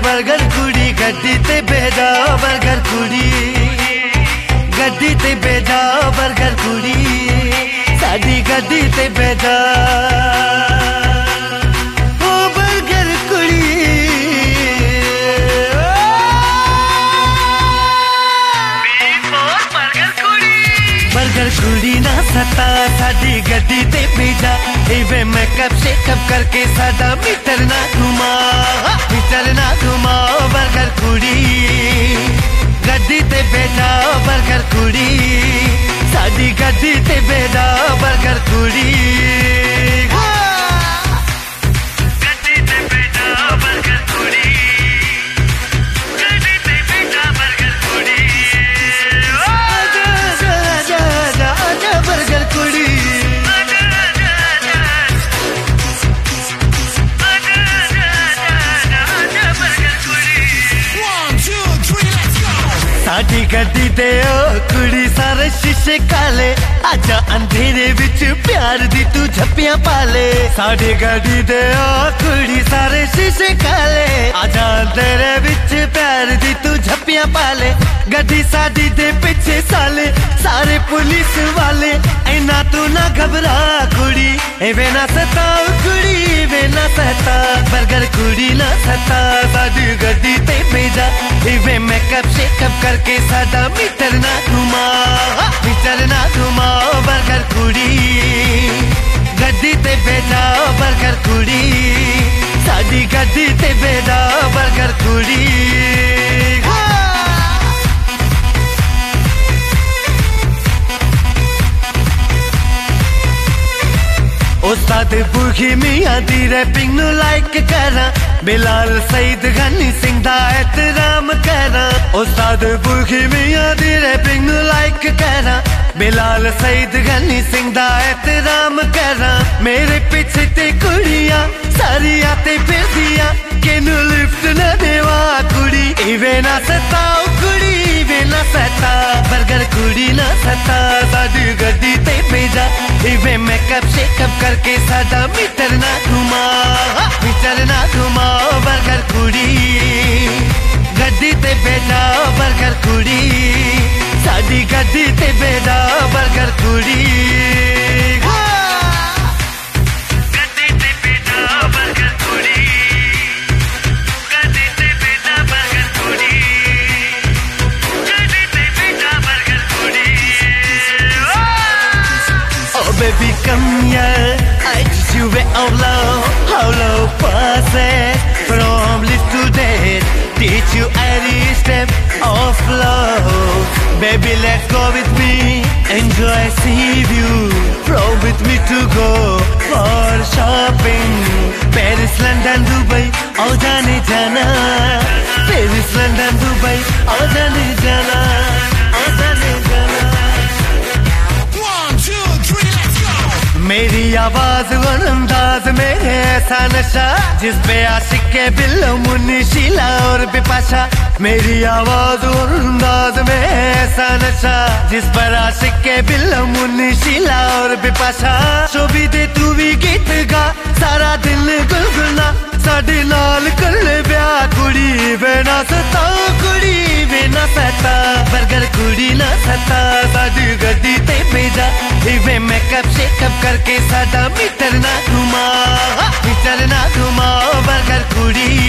Burger कुड़ी, गड्डी ते बेजा बर्गर कुड़ी। गड्डी ते बेजा बर्गर कुड़ी, साडी गड्डी ते बेजा। गड्डी ते बेजा। इवे मैं कब से कब करके सादा मित्र ना घुमा। बर्गर कुड़ी गड्डी ते भेजा बर्गर कुड़ी साडी गड्डी ते भेजा बर्गर ਸਾਡੀ ਗੱਡੀ ਤੇ ਉਹ ਕੁੜੀ ਸਾਰੇ ਸ਼ੀਸ਼ੇ ਕਾਲੇ ਆਜਾ ਅੰਧੇਰੇ ਵਿੱਚ ਪਿਆਰ ਦੀ ਤੂੰ ਝੱਪੀਆਂ ਪਾ ਲੈ ਸਾਡੀ ਗੱਡੀ ਤੇ ਉਹ ਕੁੜੀ ਸਾਰੇ ਸ਼ੀਸ਼ੇ ਕਾਲੇ ਆਜਾ ਅੰਧੇਰੇ ਵਿੱਚ ਪਿਆਰ ਦੀ ਤੂੰ ਝੱਪੀਆਂ ਪਾ ਲੈ ਗੱਡੀ ਸਾਡੀ ਦੇ ਪਿੱਛੇ ਸਾਲੇ ਸਾਰੇ ਪੁਲਿਸ ਵਾਲੇ ਐਨਾ ਤੂੰ ਨਾ ਘਬਰਾ ਕੁੜੀ ਐਵੇਂ ਨਾ ਸਤਾ ਕੁੜੀ ਐਵੇਂ ਨਾ ਸਤਾ ਬਰਗਰ ਕੁੜੀ ਨਾ ਸਤਾ ਸਾਡੀ ਗੱਡੀ ਤੇ ਭੇਜਾ वे मैं कब से कब करके सदा मिटरना घुमा ना घुमा बरकर कुड़ी साधे बुगी मियाँ धीरे पिंग लाइक करा। बिलाल सईद, गनी सिंह दा राम करा। ओ साधे बुगी मियाँ धीरे पिंग लाइक करा। बिलाल सईद, गनी सिंह दा राम करा। मेरे पीछे ते कुड़ियाँ सारिया ते करके सादा मित्र ना घुमा मित्र ना घुमा बरगर कुड़ी। गद्दी ते बेटा बरगर कुड़ी। सादी गद्दी ते बेटा of love, how low passes from life to death. Teach you every step of love. Baby, let's go with me. Enjoy sea view. Flow with me to go for shopping. Paris, London, Dubai, all jane jana. Paris, London, Dubai, all jane मेरी आवाज़ और अंदाज में ऐसा नशा, जिस पे आशिक के बिल्लो मुन्नी शीला और बिपाशा मेरी आवाज़ और अंदाज में ऐसा नशा, जिस पर आशिक के बिल्लो मुन्नी शीला और बिपाशा जो भी दे तू भी गीत गा, सारा दिल गुलगुला साडे नाल कर ले ब्याह, कुड़ी वे ना सता, कुड़ी वे ना सता। बर्गर कुड़ी ना सता साडी गड्डी ते भेजा। इवे से कब करके साडा मित्र ना घुमा मित्र ना घुमा बर्गर कुड़ी।